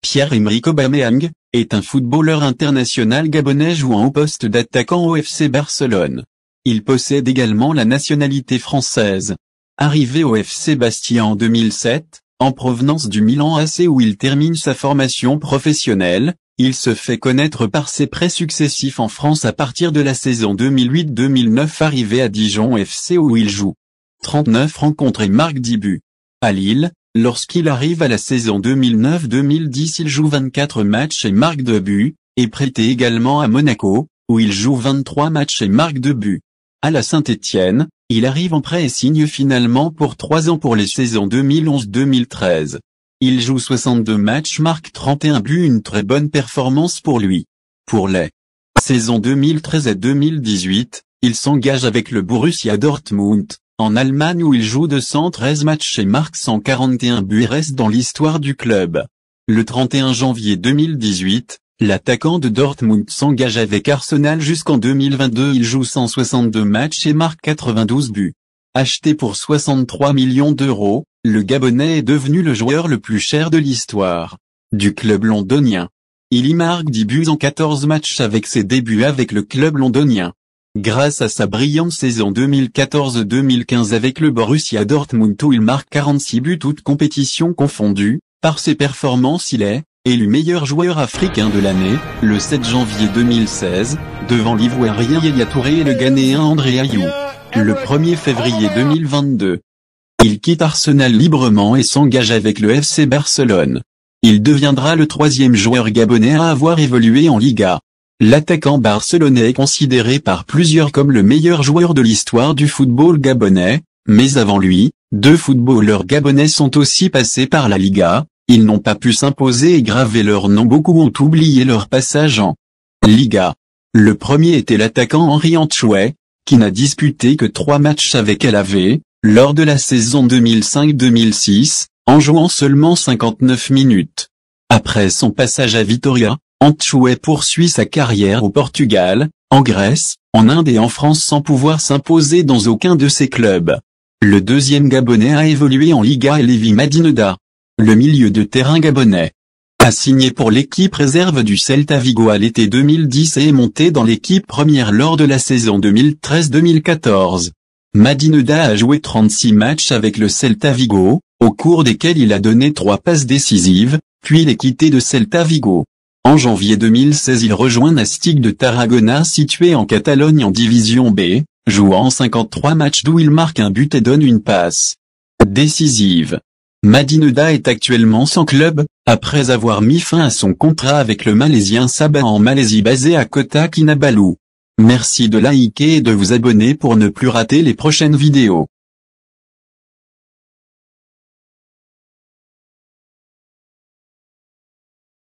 Pierre-Emerick Aubameyang, est un footballeur international gabonais jouant au poste d'attaquant au FC Barcelone. Il possède également la nationalité française. Arrivé au FC Bastia en 2007, en provenance du Milan AC où il termine sa formation professionnelle, il se fait connaître par ses prêts successifs en France à partir de la saison 2008-2009 arrivé à Dijon FC où il joue 39 rencontres et marque 10 buts. À Lille, Lorsqu'il arrive à la saison 2009-2010 il joue 24 matchs et marque 2 buts, et prêté également à Monaco, où il joue 23 matchs et marque 2 buts. À la Saint-Étienne, il arrive en prêt et signe finalement pour 3 ans pour les saisons 2011-2013. Il joue 62 matchs marque 31 buts une très bonne performance pour lui. Pour les saisons 2013 et 2018, il s'engage avec le Borussia Dortmund, en Allemagne où il joue 213 matchs et marque 141 buts reste dans l'histoire du club. Le 31 janvier 2018, l'attaquant de Dortmund s'engage avec Arsenal jusqu'en 2022 il joue 162 matchs et marque 92 buts. Acheté pour 63 millions d'euros, le Gabonais est devenu le joueur le plus cher de l'histoire du club londonien. Il y marque 10 buts en 14 matchs avec ses débuts avec le club londonien. Grâce à sa brillante saison 2014-2015 avec le Borussia Dortmund il marque 46 buts toutes compétitions confondues, par ses performances il est, élu meilleur joueur africain de l'année, le 7 janvier 2016, devant l'Ivoirien Yaya Touré et le Ghanéen André Ayou. Le 1er février 2022. Il quitte Arsenal librement et s'engage avec le FC Barcelone. Il deviendra le troisième joueur gabonais à avoir évolué en Liga. L'attaquant barcelonais est considéré par plusieurs comme le meilleur joueur de l'histoire du football gabonais, mais avant lui, deux footballeurs gabonais sont aussi passés par la Liga, ils n'ont pas pu s'imposer et graver leur nom beaucoup ont oublié leur passage en Liga. Le premier était l'attaquant Henri Antchouet, qui n'a disputé que trois matchs avec LAV, lors de la saison 2005-2006, en jouant seulement 59 minutes. Après son passage à Vitoria, Antchouet poursuit sa carrière au Portugal, en Grèce, en Inde et en France sans pouvoir s'imposer dans aucun de ces clubs. Le deuxième Gabonais a évolué en Liga et Lévi Madineda. Le milieu de terrain gabonais a signé pour l'équipe réserve du Celta Vigo à l'été 2010 et est monté dans l'équipe première lors de la saison 2013-2014. Madineda a joué 36 matchs avec le Celta Vigo, au cours desquels il a donné trois passes décisives, puis il est quitté de Celta Vigo. En janvier 2016 il rejoint Nastic de Tarragona situé en Catalogne en division B, jouant 53 matchs d'où il marque un but et donne une passe décisive. Madineda est actuellement sans club, après avoir mis fin à son contrat avec le Malaisien Sabah en Malaisie basé à Kota Kinabalu. Merci de liker et de vous abonner pour ne plus rater les prochaines vidéos.